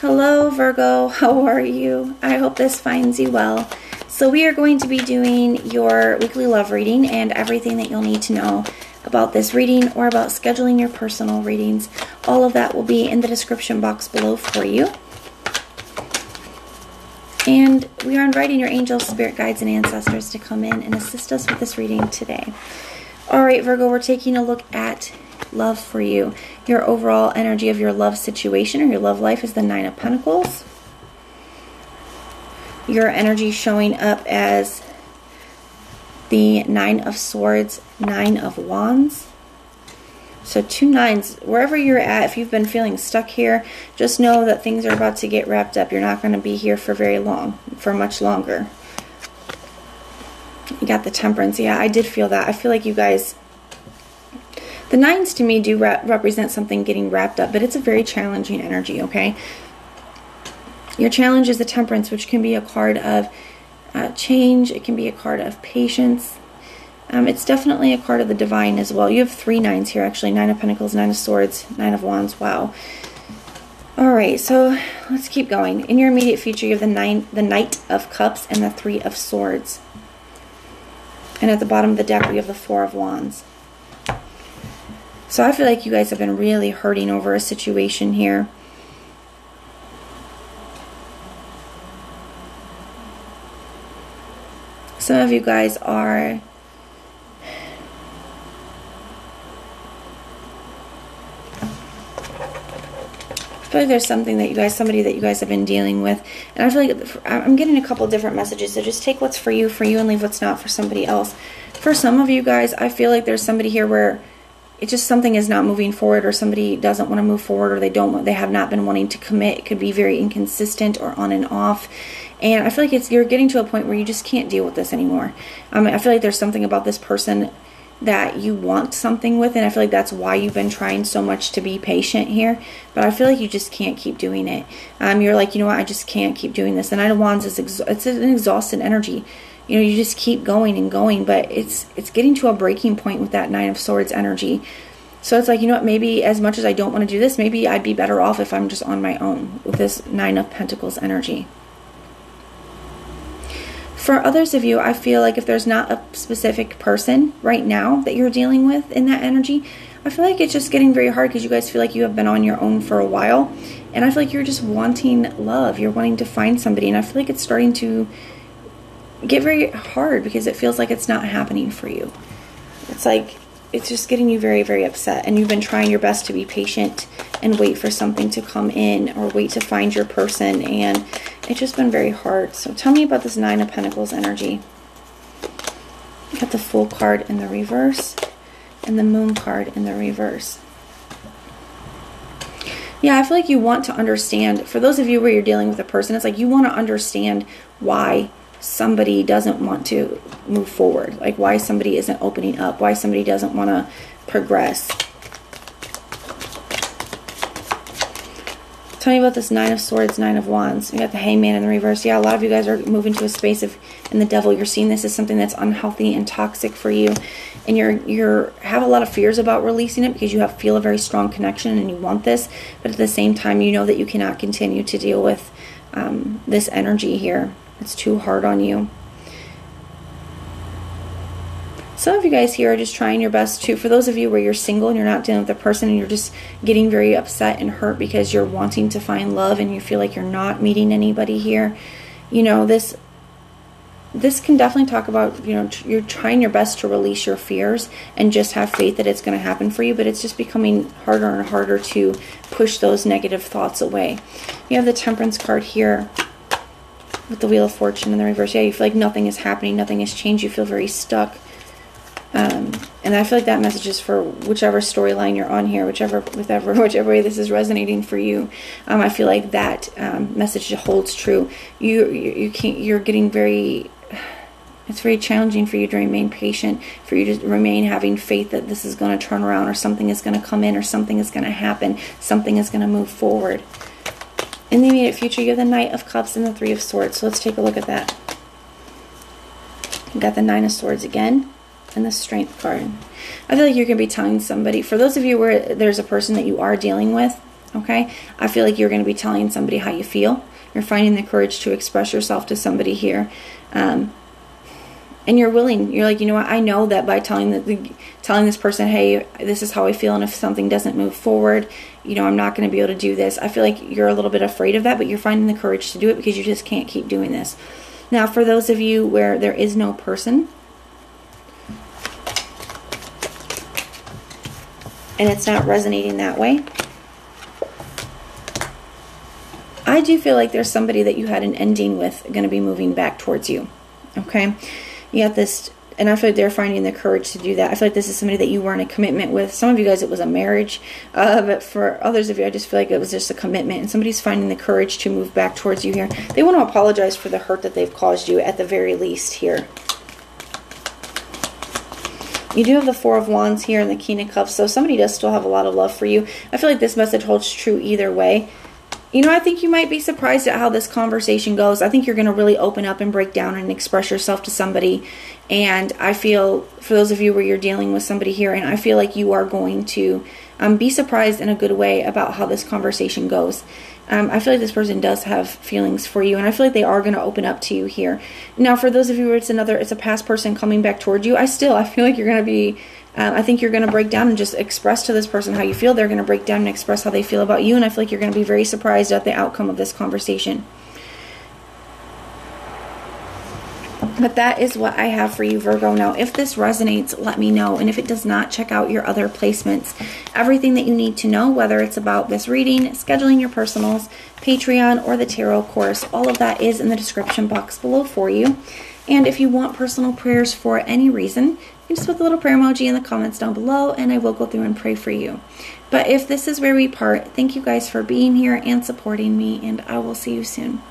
Hello, Virgo. How are you? I hope this finds you well. So, we are going to be doing your weekly love reading and everything that you'll need to know about this reading or about scheduling your personal readings. All of that will be in the description box below for you. And we are inviting your angels, spirit guides, and ancestors to come in and assist us with this reading today. All right, Virgo, we're taking a look at love for you. Your overall energy of your love situation or your love life is the Nine of Pentacles. Your energy showing up as the Nine of Swords, Nine of Wands. So two nines, wherever you're at, if you've been feeling stuck here, just know that things are about to get wrapped up. You're not going to be here for very long, for much longer. You got the temperance. Yeah, I did feel that. I feel like you guys the nines to me do re represent something getting wrapped up, but it's a very challenging energy, okay? Your challenge is the temperance, which can be a card of uh, change. It can be a card of patience. Um, it's definitely a card of the divine as well. You have three nines here, actually. Nine of Pentacles, Nine of Swords, Nine of Wands. Wow. All right, so let's keep going. In your immediate future, you have the nine, the Knight of Cups and the Three of Swords. And at the bottom of the deck, we have the Four of Wands. So I feel like you guys have been really hurting over a situation here. Some of you guys are I feel like there's something that you guys, somebody that you guys have been dealing with. And I feel like I'm getting a couple different messages. So just take what's for you, for you, and leave what's not for somebody else. For some of you guys, I feel like there's somebody here where it's just something is not moving forward or somebody doesn't want to move forward or they don't want, they have not been wanting to commit. It could be very inconsistent or on and off. And i feel like it's you're getting to a point where you just can't deal with this anymore. Um, i feel like there's something about this person that you want something with and i feel like that's why you've been trying so much to be patient here. But i feel like you just can't keep doing it. Um, you're like you know what? I just can't keep doing this. And of wands is it's an exhausted energy you know you just keep going and going but it's it's getting to a breaking point with that nine of swords energy. So it's like you know what maybe as much as i don't want to do this maybe i'd be better off if i'm just on my own with this nine of pentacles energy. For others of you i feel like if there's not a specific person right now that you're dealing with in that energy i feel like it's just getting very hard because you guys feel like you have been on your own for a while and i feel like you're just wanting love you're wanting to find somebody and i feel like it's starting to get very hard because it feels like it's not happening for you. It's like it's just getting you very, very upset. And you've been trying your best to be patient and wait for something to come in or wait to find your person. And it's just been very hard. So tell me about this Nine of Pentacles energy. Got the Fool card in the reverse and the Moon card in the reverse. Yeah, I feel like you want to understand. For those of you where you're dealing with a person, it's like you want to understand why somebody doesn't want to move forward, like why somebody isn't opening up, why somebody doesn't want to progress. Tell me about this Nine of Swords, Nine of Wands. We got the Hangman in the reverse. Yeah, a lot of you guys are moving to a space of, in the devil, you're seeing this as something that's unhealthy and toxic for you. And you're, you're, have a lot of fears about releasing it because you have, feel a very strong connection and you want this. But at the same time, you know that you cannot continue to deal with um, this energy here. It's too hard on you. Some of you guys here are just trying your best to, for those of you where you're single and you're not dealing with a person and you're just getting very upset and hurt because you're wanting to find love and you feel like you're not meeting anybody here, you know, this this can definitely talk about, you know, you're trying your best to release your fears and just have faith that it's going to happen for you, but it's just becoming harder and harder to push those negative thoughts away. You have the temperance card here with the Wheel of Fortune in the reverse. Yeah, you feel like nothing is happening, nothing has changed. You feel very stuck. Um, and I feel like that message is for whichever storyline you're on here, whichever, whichever, whichever way this is resonating for you. Um, I feel like that um, message holds true. You, you, you can't. You're getting very. It's very challenging for you to remain patient, for you to remain having faith that this is going to turn around, or something is going to come in, or something is going to happen, something is going to move forward. In the immediate future, you have the Knight of Cups and the Three of Swords. So let's take a look at that. You've got the Nine of Swords again and the Strength card. I feel like you're going to be telling somebody, for those of you where there's a person that you are dealing with, Okay? I feel like you're going to be telling somebody how you feel. You're finding the courage to express yourself to somebody here. Um, and you're willing. You're like you know what? I know that by telling the, telling this person hey this is how i feel and if something doesn't move forward you know i'm not going to be able to do this i feel like you're a little bit afraid of that but you're finding the courage to do it because you just can't keep doing this. Now for those of you where there is no person and it's not resonating that way i do feel like there's somebody that you had an ending with going to be moving back towards you okay you got this and I feel like they're finding the courage to do that. I feel like this is somebody that you were in a commitment with. Some of you guys, it was a marriage, uh, but for others of you, I just feel like it was just a commitment, and somebody's finding the courage to move back towards you here. They want to apologize for the hurt that they've caused you at the very least here. You do have the Four of Wands here and the King of Cups, so somebody does still have a lot of love for you. I feel like this message holds true either way. You know, I think you might be surprised at how this conversation goes. I think you're going to really open up and break down and express yourself to somebody. And I feel, for those of you where you're dealing with somebody here, and I feel like you are going to um, be surprised in a good way about how this conversation goes. Um, I feel like this person does have feelings for you, and I feel like they are going to open up to you here. Now, for those of you where it's another, it's a past person coming back towards you, I still, I feel like you're going to be um, I think you're going to break down and just express to this person how you feel. They're going to break down and express how they feel about you. And I feel like you're going to be very surprised at the outcome of this conversation. But that is what I have for you, Virgo. Now, if this resonates, let me know. And if it does not, check out your other placements. Everything that you need to know, whether it's about this reading, scheduling your personals, Patreon, or the tarot course, all of that is in the description box below for you. And if you want personal prayers for any reason, you just put the little prayer emoji in the comments down below and I will go through and pray for you. But if this is where we part, thank you guys for being here and supporting me, and I will see you soon.